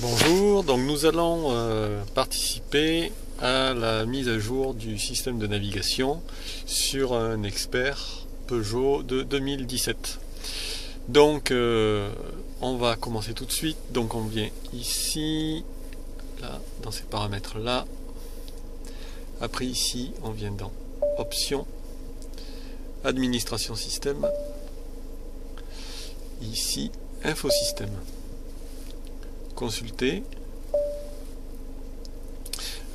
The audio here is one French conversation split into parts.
Bonjour, donc nous allons euh, participer à la mise à jour du système de navigation sur un expert Peugeot de 2017. Donc euh, on va commencer tout de suite, donc on vient ici, dans ces paramètres là, après ici on vient dans Options, Administration système, ici Infosystème consulter.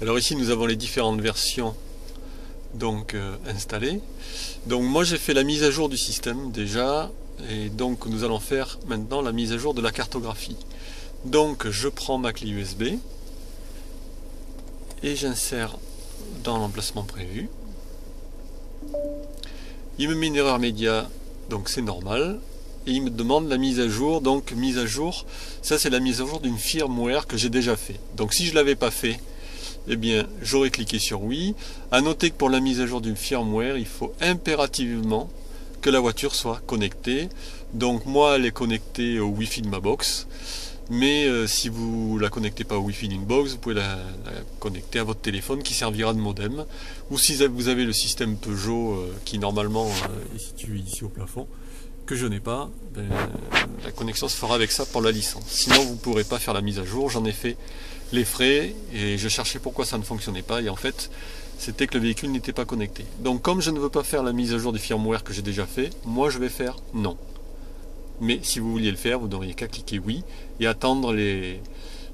Alors ici nous avons les différentes versions donc euh, installées. Donc moi j'ai fait la mise à jour du système déjà et donc nous allons faire maintenant la mise à jour de la cartographie. Donc je prends ma clé USB et j'insère dans l'emplacement prévu. Il me met une erreur média, donc c'est normal et il me demande la mise à jour. Donc mise à jour, ça c'est la mise à jour d'une firmware que j'ai déjà fait. Donc si je l'avais pas fait, eh bien j'aurais cliqué sur oui. À noter que pour la mise à jour d'une firmware, il faut impérativement que la voiture soit connectée. Donc moi elle est connectée au Wi-Fi de ma box. Mais euh, si vous la connectez pas au Wi-Fi d'une box, vous pouvez la, connecter à votre téléphone qui servira de modem. Ou si vous avez le système Peugeot euh, qui normalement euh, est situé ici au plafond, que je n'ai pas, ben, la connexion se fera avec ça pour la licence. Sinon, vous ne pourrez pas faire la mise à jour. J'en ai fait les frais et je cherchais pourquoi ça ne fonctionnait pas. Et en fait, c'était que le véhicule n'était pas connecté. Donc, comme je ne veux pas faire la mise à jour du firmware que j'ai déjà fait, moi je vais faire non. Mais si vous vouliez le faire, vous n'auriez qu'à cliquer oui et attendre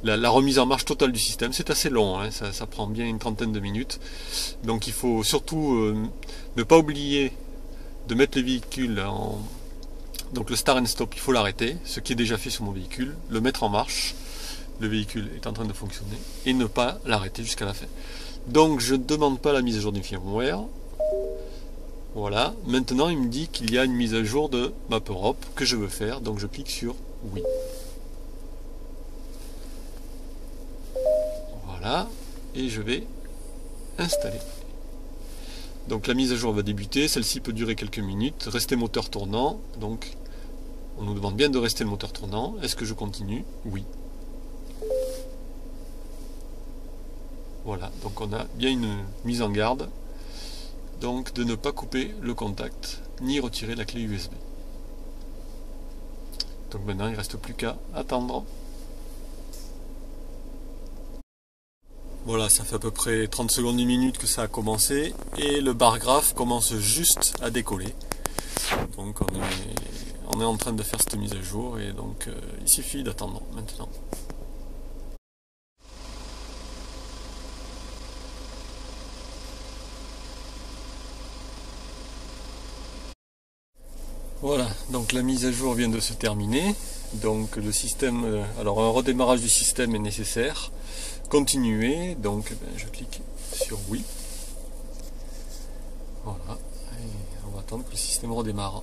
la, remise en marche totale du système. C'est assez long, hein. ça, prend bien une trentaine de minutes. Donc il faut surtout euh, ne pas oublier de mettre les véhicules en, donc le start and stop, il faut l'arrêter, ce qui est déjà fait sur mon véhicule, le mettre en marche, le véhicule est en train de fonctionner, et ne pas l'arrêter jusqu'à la fin. Donc je ne demande pas la mise à jour du firmware. Voilà, maintenant il me dit qu'il y a une mise à jour de Map Europe que je veux faire, donc je clique sur oui. Voilà, et je vais installer. Donc la mise à jour va débuter, celle-ci peut durer quelques minutes, rester moteur tournant, donc on nous demande bien de rester le moteur tournant. Est-ce que je continue? Oui. Voilà, donc on a bien une mise en garde, donc de ne pas couper le contact, ni retirer la clé USB. Donc maintenant il ne reste plus qu'à attendre. Voilà, ça fait à peu près 30 secondes, une minute que ça a commencé et le bar graphe commence juste à décoller. Donc on est, on est en train de faire cette mise à jour et donc euh, il suffit d'attendre maintenant. Voilà, donc la mise à jour vient de se terminer. Donc le système, euh, alors un redémarrage du système est nécessaire continuer, donc ben, je clique sur oui. Voilà, on va attendre que le système redémarre.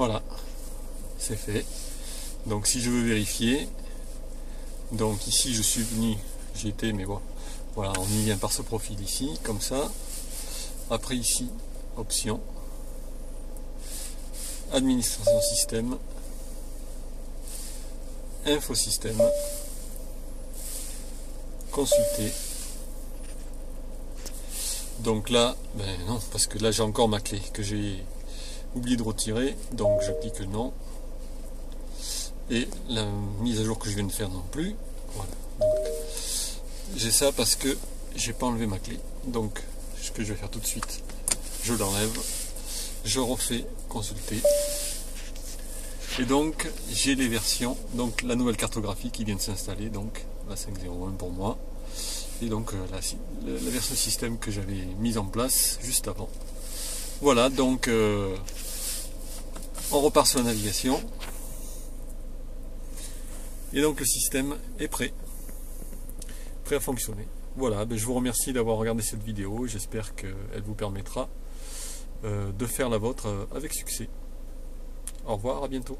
Voilà, c'est fait. Donc si je veux vérifier, donc ici je suis venu, j'étais, mais bon, voilà, on y vient par ce profil ici, comme ça. Après ici, option, administration système, infosystème, consulter. Donc là, ben non, parce que là j'ai encore ma clé que j'ai oublié de retirer, donc je clique non. Et la mise à jour que je viens de faire non plus. Voilà. j'ai ça parce que j'ai pas enlevé ma clé. Donc ce que je vais faire tout de suite, je l'enlève, je refais consulter. Et donc j'ai les versions, donc la nouvelle cartographie qui vient de s'installer, donc la 501 pour moi. Et donc euh, la, la version système que j'avais mise en place juste avant. Voilà, donc euh, on repart sur la navigation. Et donc le système est prêt. Prêt à fonctionner. Voilà, ben, je vous remercie d'avoir regardé cette vidéo. J'espère qu'elle vous permettra de faire la vôtre avec succès. Au revoir, à bientôt.